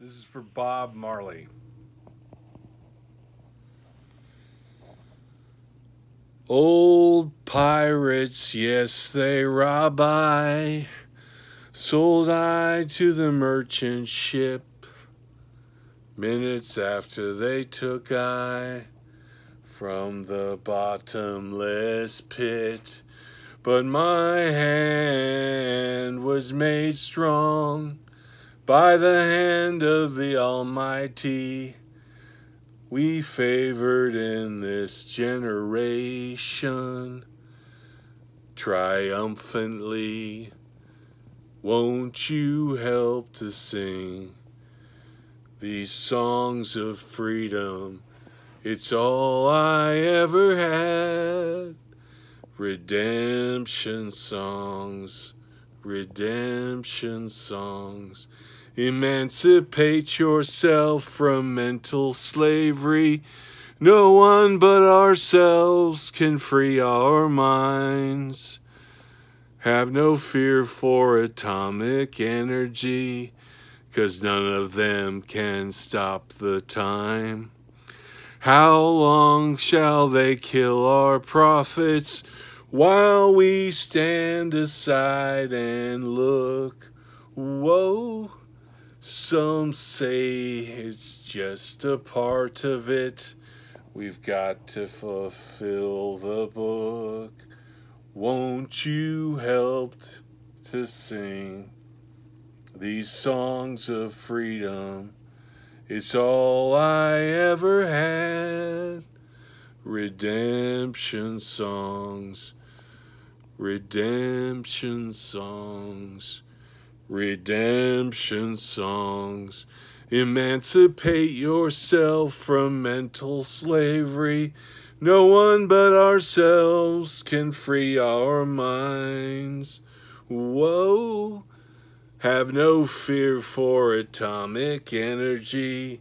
This is for Bob Marley. Old pirates, yes, they rob I. Sold I to the merchant ship. Minutes after they took I from the bottomless pit. But my hand was made strong by the hand of the Almighty, we favored in this generation triumphantly. Won't you help to sing these songs of freedom? It's all I ever had. Redemption songs, redemption songs. Emancipate yourself from mental slavery. No one but ourselves can free our minds. Have no fear for atomic energy, cause none of them can stop the time. How long shall they kill our prophets while we stand aside and look? Whoa. Some say it's just a part of it. We've got to fulfill the book. Won't you help to sing these songs of freedom? It's all I ever had. Redemption songs, redemption songs redemption songs. Emancipate yourself from mental slavery. No one but ourselves can free our minds. Whoa. Have no fear for atomic energy,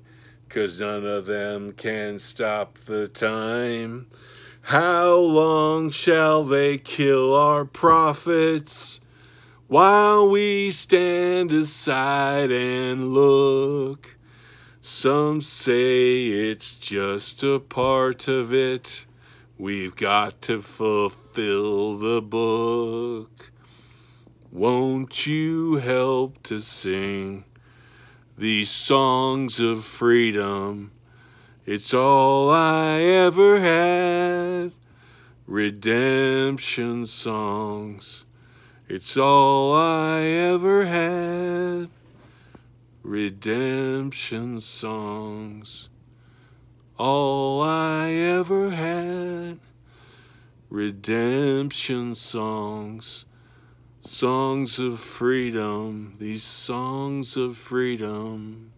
cause none of them can stop the time. How long shall they kill our prophets? While we stand aside and look. Some say it's just a part of it. We've got to fulfill the book. Won't you help to sing these songs of freedom? It's all I ever had. Redemption songs. It's all I ever had. Redemption songs. All I ever had. Redemption songs. Songs of freedom. These songs of freedom.